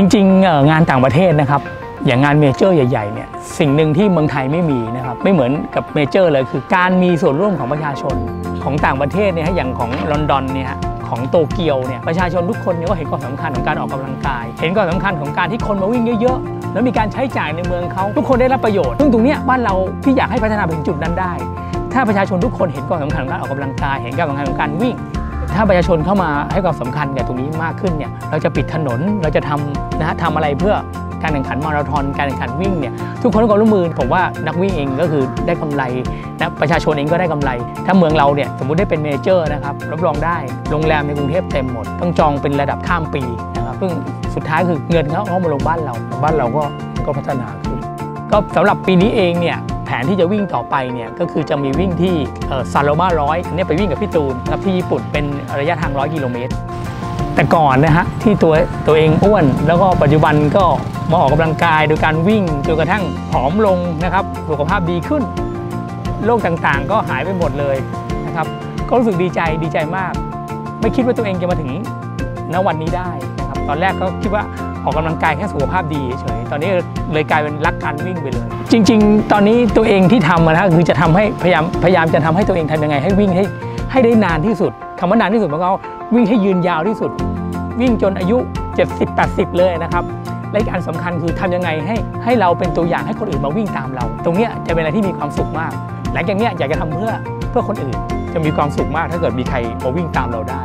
จริงๆงานต่างประเทศนะครับอย่างงานเมเจอร์ใหญ่ๆเนี่ยสิ่งหนึ่งที่เมืองไทยไม่มีนะครับไม่เหมือนกับเมเจอร์เลยคือการมีส่วนร่วมของประชาชนของต่างประเทศเนี่ยฮะอย่างของลอนดอนเนี่ยของโตเกียวเนี่ยประชาชนทุกคนเนี่ยก็เห็นความสำคัญของการออกกำลังกาย เห็นความสำคัญของการที่คนมาวิ่งเยอะๆ แล้วมีการใช้จ่ายในเมืองเขาทุกคนได้รับประโยชน์ซึ่งตรงนี้บ้านเราที่อยากให้พัฒนาไปถึงจุดนั้นได้ ถ้าประชาชนทุกคนเห็นความสำคัญของการออกกำลังกาย เห็นความสำคัญของการวิ่ง ถ้าประชาชนเข้ามาให้ความสำคัญกับตรงนี้มากขึ้นเนี่ยเราจะปิดถนนเราจะทำนะฮะทำอะไรเพื่อการแข่งขันมาราธอนการแข่งขันวิ่งเนี่ยทุกคนให้ความร่วมมือผมว่านักวิ่งเองก็คือได้กำไรนะประชาชนเองก็ได้กำไร ถ้าเมืองเราเนี่ยสมมุติได้เป็นเมเจอร์นะครับรับรองได้โรงแรมในกรุงเทพเต็มหมด ต้องจองเป็นระดับข้ามปีนะครับซึ่งสุดท้ายคือเงินเขาเข้ามาลงบ้านเราบ้านเราก็ก็พัฒนาขึ้นก็สำหรับปีนี้เองเนี่ย ผนที่จะวิ่งต่อไปเนี่ยก็คือจะมีวิ่งที่ซาโลมาร้อยอันนี้ไปวิ่งกับพี่ตูนครับที่ญี่ปุ่นเป็นระยะทาง 100 กิโลเมตร แต่ก่อนนะฮะที่ตัวตัวเองอ้วน แล้วก็ปัจจุบันก็มาออกกำลังกายโดยการวิ่งจนกระทั่งผอมลงนะครับสุขภาพดีขึ้นโรคต่างๆ ก็หายไปหมดเลยนะครับก็รู้สึกดีใจดีใจมาก ไม่คิดว่าตัวเองจะมาถึงณวันนี้ได้นะครับตอนแรกก็คิดว่า ออกกำลังกายแค่สุขภาพดีเฉยตอนนี้เลยกลายเป็นรักการวิ่งไปเลย จริง ๆ ตอนนี้ตัวเองที่ทำนะคือจะทำให้พยายามพยายามจะทำให้ตัวเองทำยังไง ให้วิ่งให้ให้ได้นานที่สุดคำว่านานที่สุดมันก็วิ่งให้ยืนยาวที่สุด วิ่งจนอายุ 70-80 เลยนะครับและอีกอันสำคัญคือทำยังไงให้ให้เราเป็นตัวอย่างให้คนอื่นมาวิ่งตามเรา ตรงนี้จะเป็นอะไรที่มีความสุขมาก หลังจากนี้อยากจะทำเพื่อเพื่อคนอื่น จะมีความสุขมากถ้าเกิดมีใครมาวิ่งตามเราได้